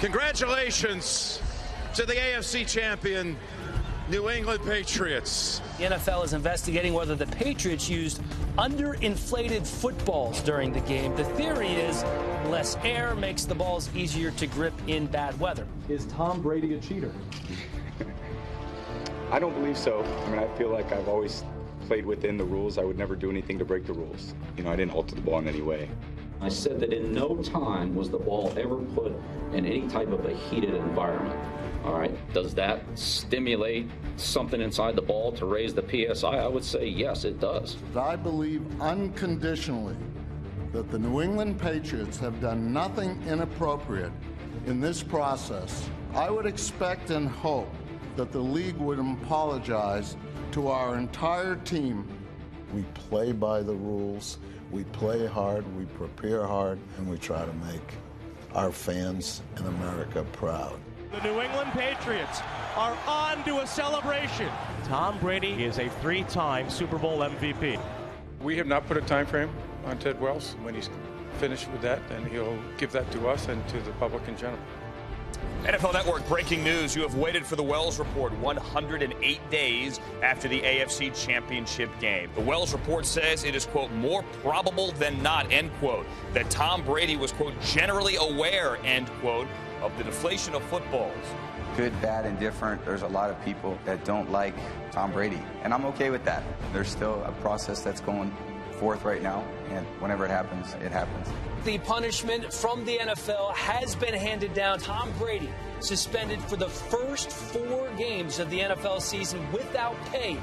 Congratulations to the AFC champion, New England Patriots. The NFL is investigating whether the Patriots used underinflated footballs during the game. The theory is less air makes the balls easier to grip in bad weather. Is Tom Brady a cheater? I don't believe so. I mean, I feel like I've always played within the rules. I would never do anything to break the rules. You know, I didn't alter the ball in any way. I said that in no time was the ball ever put in any type of a heated environment. All right, does that stimulate something inside the ball to raise the PSI? I would say yes, it does. I believe unconditionally that the New England Patriots have done nothing inappropriate in this process. I would expect and hope that the league would apologize to our entire team. We play by the rules, we play hard, we prepare hard, and we try to make our fans in America proud. The New England Patriots are on to a celebration. Tom Brady is a three-time Super Bowl MVP. We have not put a time frame on Ted Wells. When he's finished with that, then he'll give that to us and to the public in general. NFL Network breaking news. You have waited for the Wells Report 108 days after the AFC Championship game. The Wells Report says it is, quote, more probable than not, end quote, that Tom Brady was, quote, generally aware, end quote, of the deflation of footballs. Good, bad, and different. There's a lot of people that don't like Tom Brady, and I'm okay with that. There's still a process that's going forth right now, and whenever it happens, it happens. The punishment from the NFL has been handed down. Tom Brady suspended for the first four games of the NFL season without pay